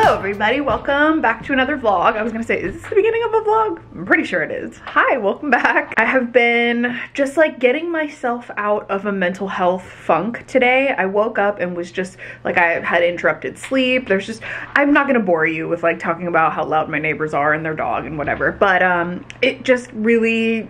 everybody. Welcome back to another vlog. I was gonna say is this the beginning of a vlog? I'm pretty sure it is. Hi welcome back. I have been just like getting myself out of a mental health funk today. I woke up and was just like i had interrupted sleep. There's just i'm not gonna bore you with like talking about how loud my neighbors are and their dog and whatever but um it just really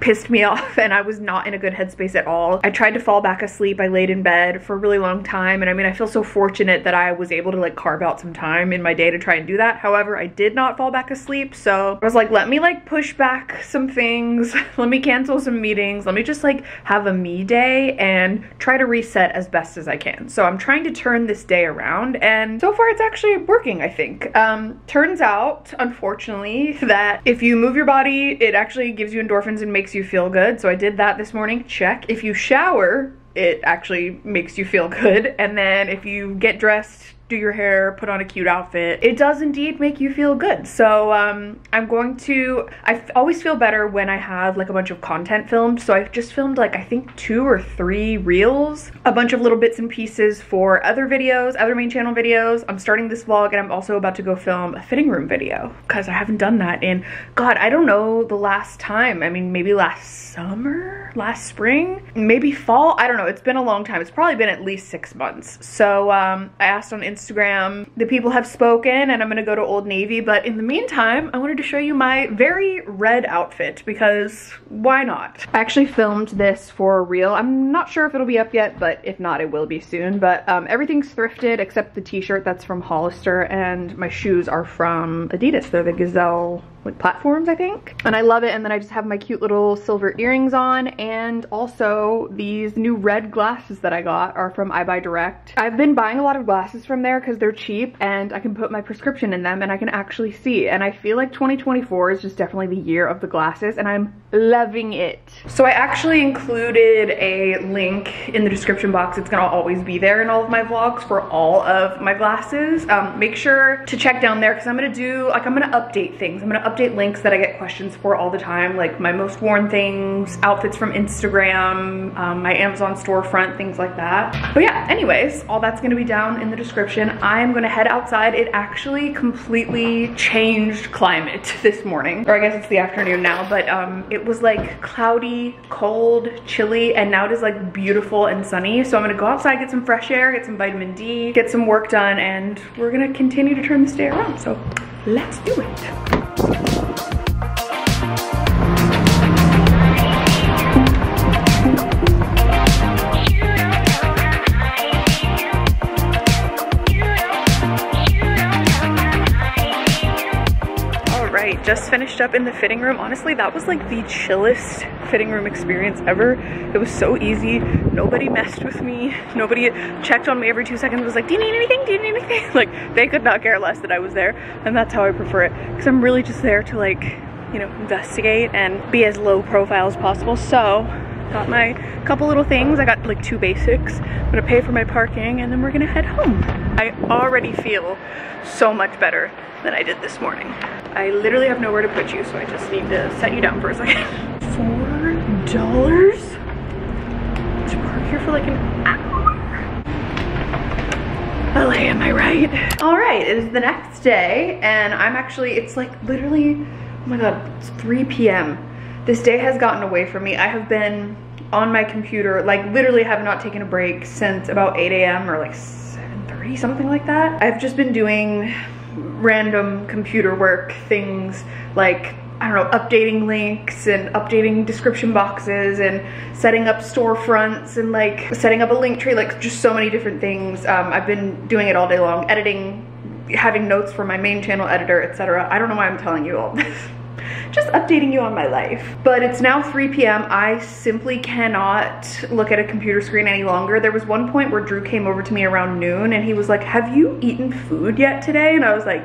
pissed me off and I was not in a good headspace at all. I tried to fall back asleep. I laid in bed for a really long time and I mean I feel so fortunate that I was able to like carve out some time in my day to try and do that. However, I did not fall back asleep so I was like let me like push back some things. let me cancel some meetings. Let me just like have a me day and try to reset as best as I can. So I'm trying to turn this day around and so far it's actually working I think. Um, turns out unfortunately that if you move your body it actually gives you endorphins and makes makes you feel good. So I did that this morning, check. If you shower, it actually makes you feel good. And then if you get dressed, do your hair, put on a cute outfit, it does indeed make you feel good. So um, I'm going to, I always feel better when I have like a bunch of content filmed. So I've just filmed like I think two or three reels, a bunch of little bits and pieces for other videos, other main channel videos. I'm starting this vlog and I'm also about to go film a fitting room video because I haven't done that in, God, I don't know the last time. I mean, maybe last summer, last spring, maybe fall. I don't know. It's been a long time. It's probably been at least six months. So um, I asked on Instagram, the people have spoken and I'm gonna go to Old Navy. But in the meantime, I wanted to show you my very red outfit because why not? I actually filmed this for real. I'm not sure if it'll be up yet, but if not, it will be soon. But um, everything's thrifted except the t-shirt that's from Hollister and my shoes are from Adidas. They're the Gazelle like platforms, I think. And I love it. And then I just have my cute little silver earrings on. And also these new red glasses that I got are from EyeBuyDirect. I've been buying a lot of glasses from there because they're cheap and I can put my prescription in them and I can actually see. And I feel like 2024 is just definitely the year of the glasses and I'm loving it. So I actually included a link in the description box. It's gonna always be there in all of my vlogs for all of my glasses. Um, make sure to check down there because I'm gonna do, like I'm gonna update things. I'm gonna update update links that I get questions for all the time, like my most worn things, outfits from Instagram, um, my Amazon storefront, things like that. But yeah, anyways, all that's gonna be down in the description. I'm gonna head outside. It actually completely changed climate this morning, or I guess it's the afternoon now, but um, it was like cloudy, cold, chilly, and now it is like beautiful and sunny. So I'm gonna go outside, get some fresh air, get some vitamin D, get some work done, and we're gonna continue to turn this day around. So let's do it. Just finished up in the fitting room. Honestly, that was like the chillest fitting room experience ever. It was so easy. Nobody messed with me. Nobody checked on me every two seconds. Was like, do you need anything? Do you need anything? Like they could not care less that I was there. And that's how I prefer it. Cause I'm really just there to like, you know, investigate and be as low profile as possible. So got my couple little things. I got like two basics. I'm gonna pay for my parking and then we're gonna head home. I already feel so much better than I did this morning. I literally have nowhere to put you, so I just need to set you down for a second. Four dollars to park here for like an hour? LA, am I right? All right, it is the next day, and I'm actually, it's like literally, oh my God, it's 3 p.m. This day has gotten away from me. I have been on my computer, like literally have not taken a break since about 8 a.m. or like 7.30, something like that. I've just been doing random computer work things like I don't know, updating links and updating description boxes and setting up storefronts and like setting up a link tree, like just so many different things. Um, I've been doing it all day long, editing, having notes for my main channel editor, etc. I don't know why I'm telling you all this. Just updating you on my life. But it's now 3 p.m. I simply cannot look at a computer screen any longer. There was one point where Drew came over to me around noon and he was like, have you eaten food yet today? And I was like,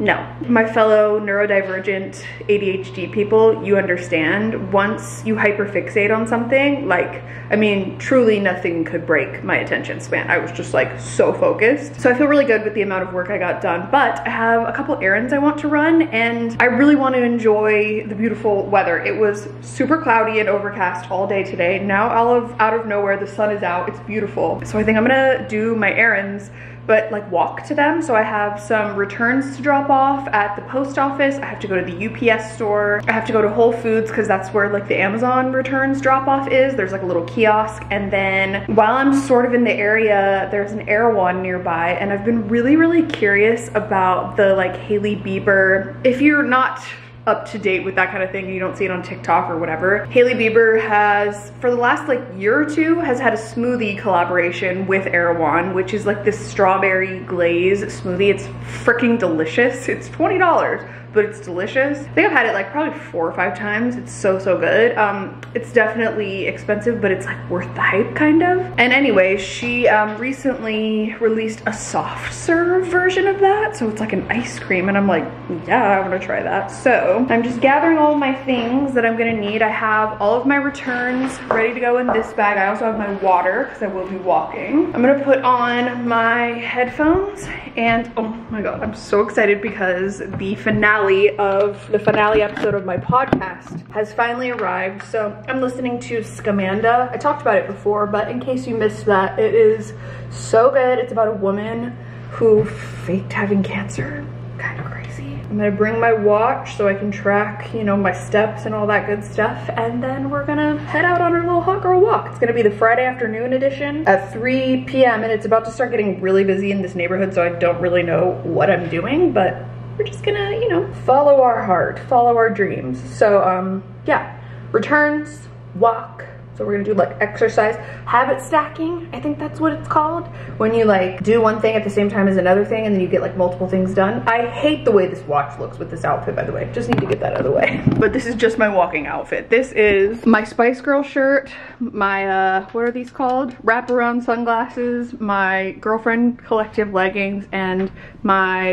no. My fellow neurodivergent ADHD people, you understand, once you hyperfixate on something, like, I mean, truly nothing could break my attention span. I was just like so focused. So I feel really good with the amount of work I got done, but I have a couple errands I want to run and I really want to enjoy the beautiful weather. It was super cloudy and overcast all day today. Now all of out of nowhere, the sun is out, it's beautiful. So I think I'm gonna do my errands but like walk to them. So I have some returns to drop off at the post office. I have to go to the UPS store. I have to go to Whole Foods because that's where like the Amazon returns drop off is. There's like a little kiosk. And then while I'm sort of in the area, there's an Erewhon nearby. And I've been really, really curious about the like Hailey Bieber. If you're not up to date with that kind of thing you don't see it on TikTok or whatever. Hailey Bieber has, for the last like year or two, has had a smoothie collaboration with Erewhon, which is like this strawberry glaze smoothie. It's freaking delicious. It's $20 but it's delicious. I think I've had it like probably four or five times. It's so, so good. Um, it's definitely expensive, but it's like worth the hype kind of. And anyway, she um, recently released a soft serve version of that. So it's like an ice cream and I'm like, yeah, I wanna try that. So I'm just gathering all my things that I'm gonna need. I have all of my returns ready to go in this bag. I also have my water because I will be walking. I'm gonna put on my headphones and oh my God, I'm so excited because the finale finale of the finale episode of my podcast has finally arrived. So I'm listening to Scamanda. I talked about it before, but in case you missed that, it is so good. It's about a woman who faked having cancer. Kind of crazy. I'm gonna bring my watch so I can track, you know, my steps and all that good stuff. And then we're gonna head out on our little hot girl walk. It's gonna be the Friday afternoon edition at 3 p.m. And it's about to start getting really busy in this neighborhood, so I don't really know what I'm doing, but we're just gonna, you know, follow our heart, follow our dreams. So, um, yeah, returns, walk, so we're gonna do like exercise, habit stacking, I think that's what it's called. When you like do one thing at the same time as another thing and then you get like multiple things done. I hate the way this watch looks with this outfit, by the way. Just need to get that out of the way. But this is just my walking outfit. This is my Spice Girl shirt, my, uh, what are these called? Wraparound sunglasses, my girlfriend collective leggings, and my,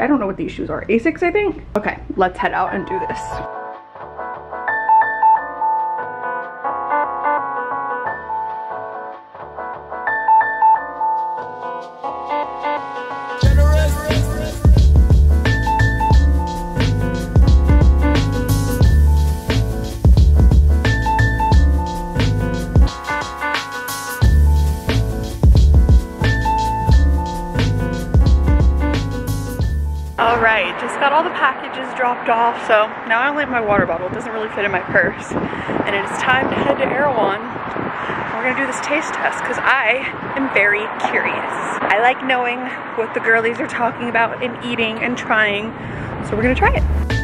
I don't know what these shoes are, Asics I think? Okay, let's head out and do this. All the packages dropped off, so now I only have my water bottle. It doesn't really fit in my purse. And it is time to head to Erewhon. We're gonna do this taste test because I am very curious. I like knowing what the girlies are talking about and eating and trying, so we're gonna try it.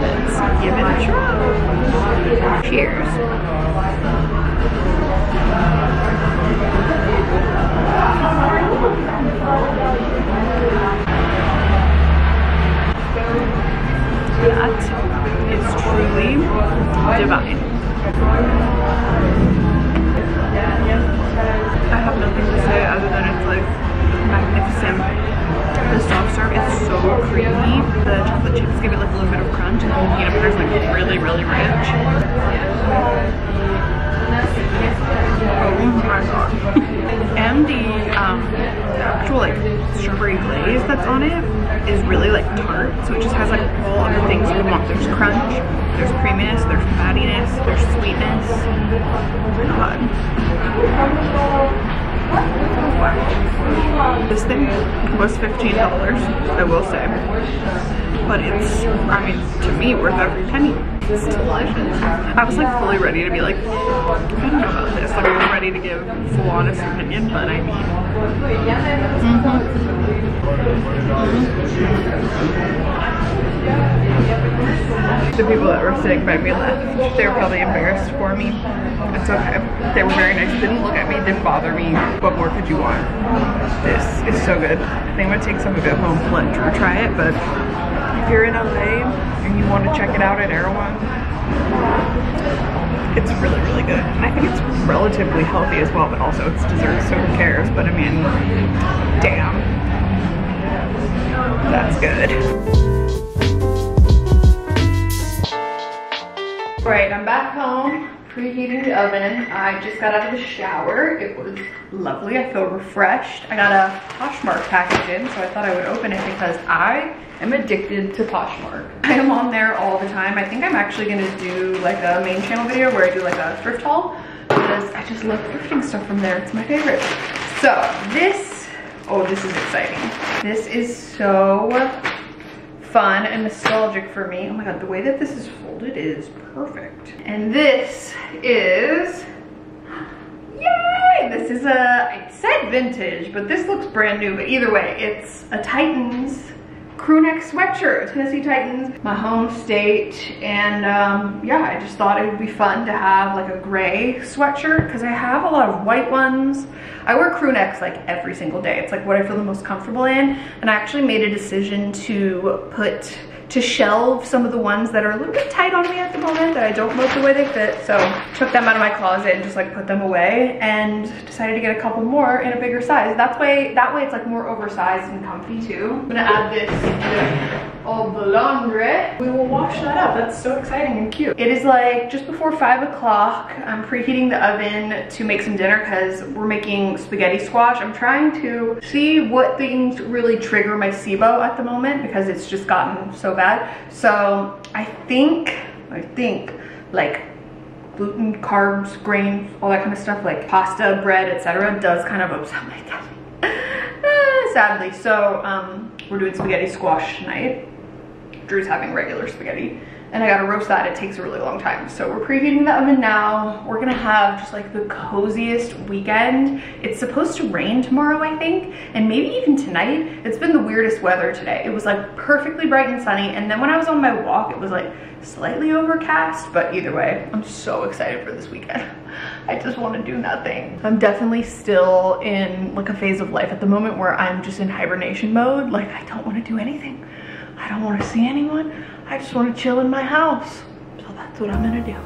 Let's give it a try. Cheers. That is truly divine. I have nothing to say other than it's like magnificent. The soft serve is so creamy. The chocolate chips give it like a little bit of crunch and the peanut butter is like really, really rich. $15, I will say. But it's, I mean, to me, worth every penny. I was like fully ready to be like, I don't know about this. Like I was ready to give full honest opinion, but I mean. Mm -hmm. The people that were sitting by me left. They were probably embarrassed for me. It's okay. They were very nice. Didn't look at me, didn't bother me. What more could you want? This is so good. I think I'm gonna take some of it home, let try it, but you're in LA and you want to check it out at Erewhon, it's really, really good. And I think it's relatively healthy as well, but also it's dessert, so who cares? But I mean, damn. That's good. Right, I'm back home, preheating the oven. I just got out of the shower. It was lovely, I feel refreshed. I got a Poshmark package in, so I thought I would open it because I am addicted to Poshmark. I am on there all the time. I think I'm actually gonna do like a main channel video where I do like a thrift haul because I just love thrifting stuff from there. It's my favorite. So this, oh, this is exciting. This is so fun and nostalgic for me. Oh my God, the way that this is folded is perfect. And this is, yay! This is a, I said vintage, but this looks brand new, but either way, it's a Titans crew neck sweatshirt, Tennessee Titans, my home state. And um, yeah, I just thought it would be fun to have like a gray sweatshirt because I have a lot of white ones. I wear crew necks like every single day. It's like what I feel the most comfortable in. And I actually made a decision to put to shelve some of the ones that are a little bit tight on me at the moment that I don't love the way they fit. So took them out of my closet and just like put them away and decided to get a couple more in a bigger size. That's way, that way it's like more oversized and comfy too. I'm gonna add this all the laundry. We will wash that up. That's so exciting and cute. It is like just before five o'clock. I'm preheating the oven to make some dinner because we're making spaghetti squash. I'm trying to see what things really trigger my SIBO at the moment because it's just gotten so bad. So I think, I think like gluten, carbs, grains, all that kind of stuff, like pasta, bread, etc., does kind of upset my tummy. sadly. So um, we're doing spaghetti squash tonight. Drew's having regular spaghetti and I gotta roast that. It takes a really long time. So we're preheating the oven now. We're gonna have just like the coziest weekend. It's supposed to rain tomorrow, I think, and maybe even tonight. It's been the weirdest weather today. It was like perfectly bright and sunny, and then when I was on my walk, it was like slightly overcast, but either way, I'm so excited for this weekend. I just want to do nothing. I'm definitely still in like a phase of life at the moment where I'm just in hibernation mode. Like I don't want to do anything. I don't want to see anyone. I just want to chill in my house. So that's what I'm gonna do.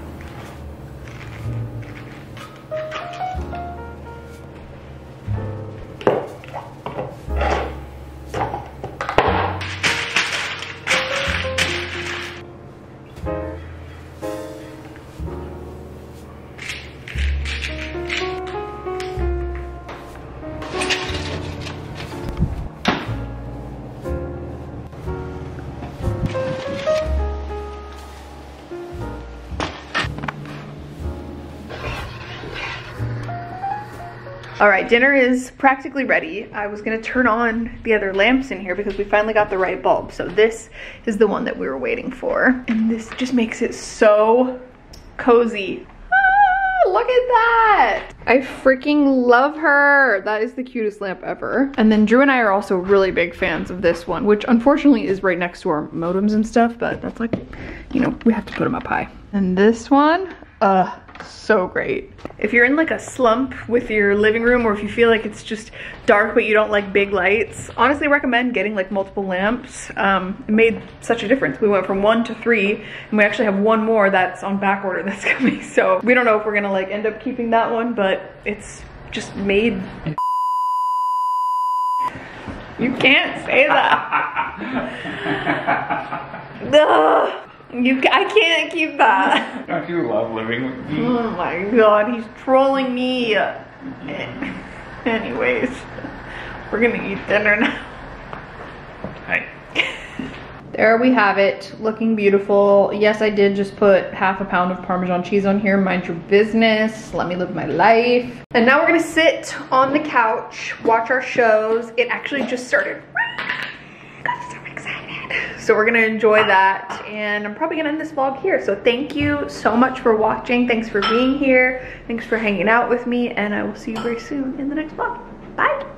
All right, dinner is practically ready. I was gonna turn on the other lamps in here because we finally got the right bulb. So this is the one that we were waiting for. And this just makes it so cozy. Ah, look at that. I freaking love her. That is the cutest lamp ever. And then Drew and I are also really big fans of this one, which unfortunately is right next to our modems and stuff, but that's like, you know, we have to put them up high. And this one, uh, so great. If you're in like a slump with your living room or if you feel like it's just dark but you don't like big lights, honestly recommend getting like multiple lamps. Um, it made such a difference. We went from one to three and we actually have one more that's on back order that's coming. So we don't know if we're gonna like end up keeping that one, but it's just made You can't say that. You, I can't keep that. Don't you love living with me? Oh my god, he's trolling me. Anyways, we're gonna eat dinner now. Hey. There we have it, looking beautiful. Yes, I did just put half a pound of Parmesan cheese on here. Mind your business. Let me live my life. And now we're gonna sit on the couch, watch our shows. It actually just started. I'm so excited. So we're gonna enjoy that. And I'm probably gonna end this vlog here. So thank you so much for watching. Thanks for being here. Thanks for hanging out with me. And I will see you very soon in the next vlog. Bye.